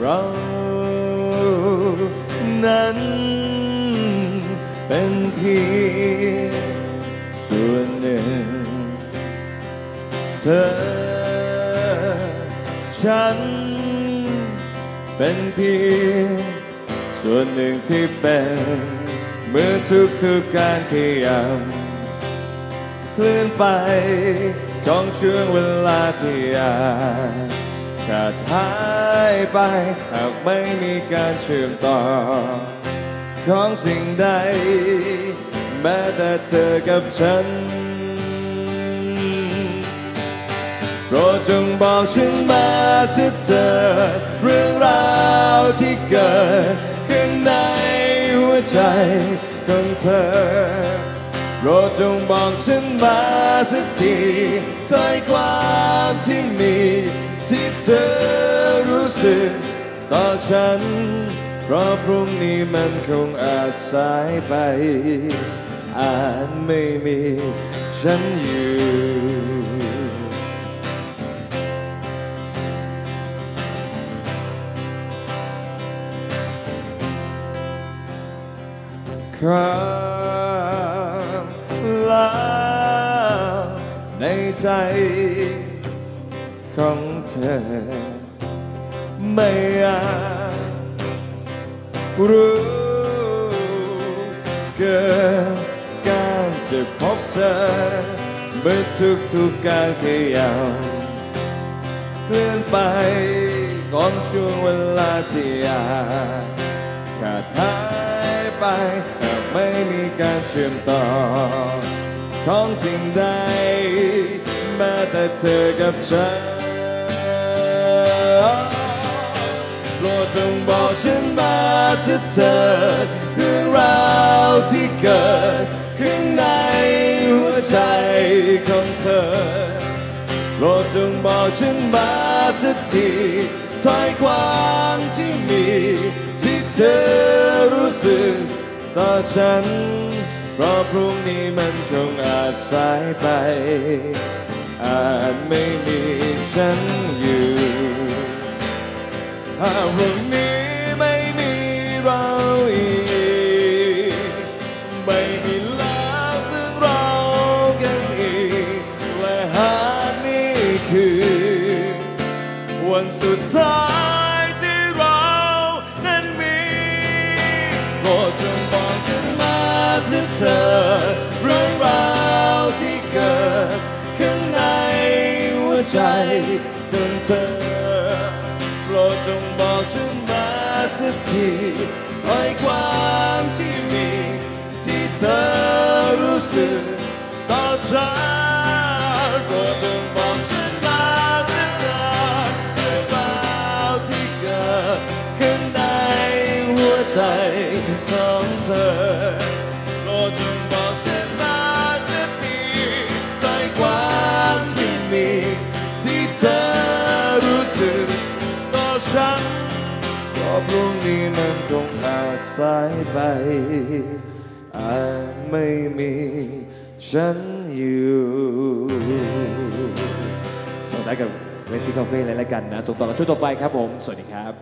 เรานั้นเป็นเพียงส่วนหนึ่ง เธอ ฉัน เป็นเพียงส่วนหนึ่งที่เป็นเมื่อทุกทุกการขยับเคลื่อนไปของช่วงเวลาที่อาจ ขาดหายไปหากไม่มีการเชื่อมต่อ ของสิ่งใด แม้แต่เธอกับฉันโปรดจงบอกฉันมาสิเธอ เรื่องราวที่เกิดข้างในหัวใจของเธอโปรดจงบอกฉันมาสักทีถ้อยความที่มี ธอรู้สึกต่อฉัน เพราะพรุ่งนี้มันคงอาจสายไป อาจไม่มีฉันอยู่ ความลับในใจ ของเธอ ไม่อาจรู้เกินการจะพบเธอเมื่อทุกทุกการขยับเคลื่อนไปก่อนช่วงเวลาที่อาจขาดหายไปหากไม่มีการเชื่อมต่อ ของสิ่งใดแม้แต่เธอกับฉัน โปรดจงบอกฉันมาสิเธอเรื่องราวที่เกิดข้างในหัวใจของเธอโปรดจงบอกฉันมาสักทีถ้อยความที่มีที่เธอรู้สึกต่อฉันเพราะพรุ่งนี้มันคงอาจสายไป อาจไม่มีฉัน หากพรุ่งนี้ไม่มีเราอีกไม่มีแล้วซึ่งเรากันอีกและหากนี่คือ วันสุดท้ายที่เรานั้นมีโปรดจงบอกฉันมาสิเธอเรื่องราวที่เกิดข้างในหัวใจของเธอ โปรดจงบอกฉันมาสักทีถ้อยความที่มี ที่เธอรู้สึกต่อฉันโปรดจงบอกฉันมาสักทีเรื่องราวที่เกิดขึ้นในหัวใจของเธอโปรดจงบอกฉัน พรุ่งนี้มันคงอาจสายไปอาจไม่มีฉันอยู่ส่งได้กับเวสซี่คาเฟ่เลยละกันนะ ส่งต่อกับช่วงต่อไปครับผม สวัสดีครับ